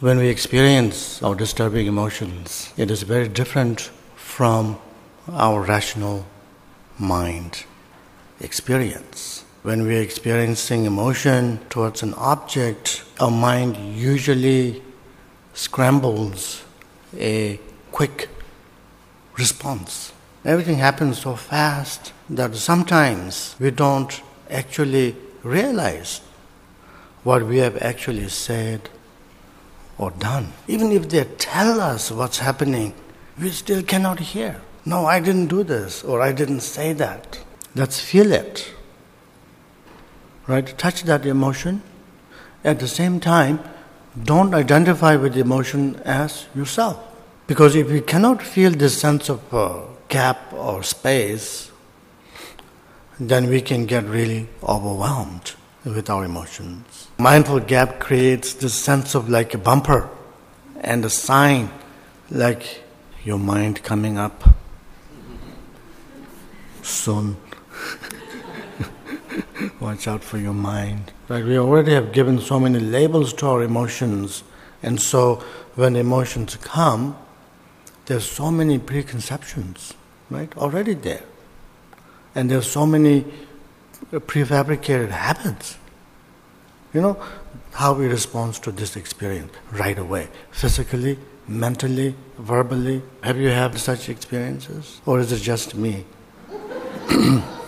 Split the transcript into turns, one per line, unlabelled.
When we experience our disturbing emotions, it is very different from our rational mind experience. When we are experiencing emotion towards an object, our mind usually scrambles a quick response. Everything happens so fast that sometimes we don't actually realize what we have actually said or done. Even if they tell us what's happening, we still cannot hear. No, I didn't do this or I didn't say that. Let's feel it. Right? Touch that emotion. At the same time, don't identify with the emotion as yourself. Because if you cannot feel this sense of uh, gap or space, then we can get really overwhelmed with our emotions. Mindful gap creates this sense of like a bumper and a sign like your mind coming up soon. Watch out for your mind. Right? We already have given so many labels to our emotions, and so when emotions come, there's so many preconceptions, right? Already there. And there's so many prefabricated habits. You know, how we respond to this experience right away, physically, mentally, verbally. Have you had such experiences? Or is it just me?